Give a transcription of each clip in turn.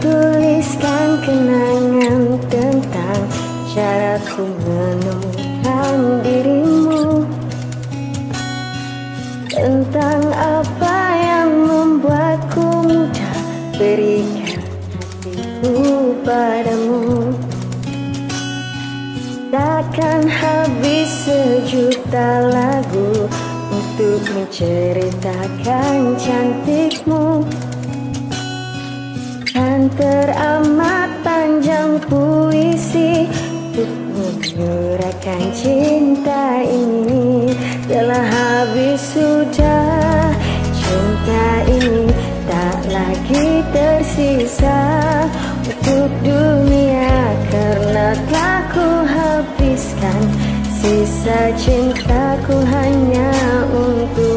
tuliskan kenangan tentang caraku menemukan dirimu. Tentang apa yang membuatku mudah berikan hatiku padamu. Takkan habis sejuta lagu untuk menceritakan cantikmu teramat panjang puisi. Untuk menyurahkan cinta ini Telah habis sudah. Cinta ini tak lagi tersisa. Untuk dunia Karena telah ku habiskan Sisa cintaku hanya untukmu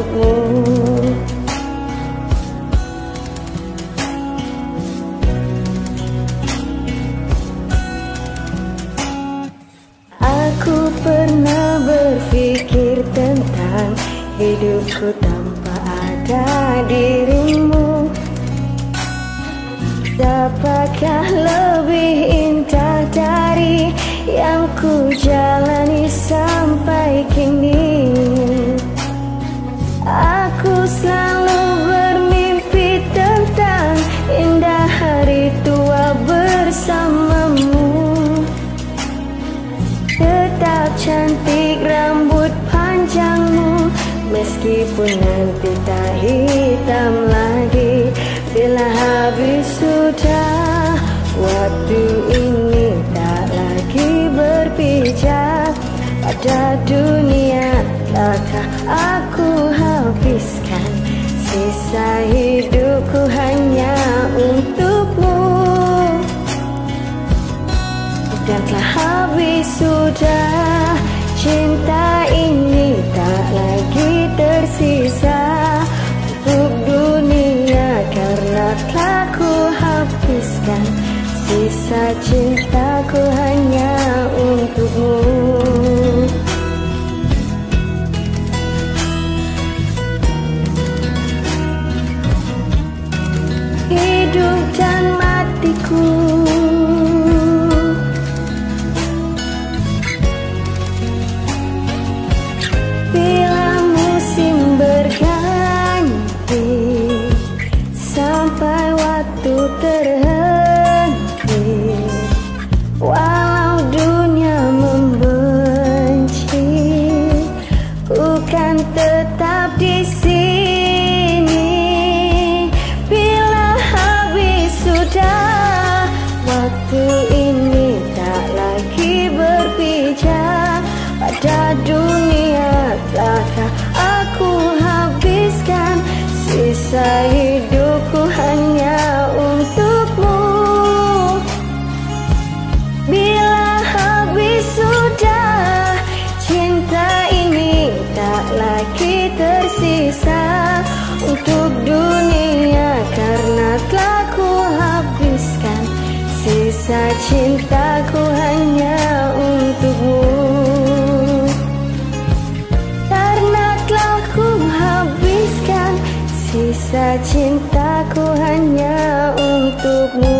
hidupku tanpa ada dirimu. Dapatkah lebih indah dari yang ku jalani sampai kini Meskipun nanti tak hitam lagi Bila habis sudah Waktu ini tak lagi berpijak. Pada dunia takkan aku habiskan? Sisa hidupku hanya untukmu. Dan telah habis sudah Cinta ini tak lagi tersisa Untuk dunia karena telah ku habiskan Sisa cintaku kan tetap di sini. Bila habis sudah Waktu tersisa Untuk dunia Karena telah ku habiskan Sisa cintaku hanya untukmu. Karena telah ku habiskan Sisa cintaku hanya untukmu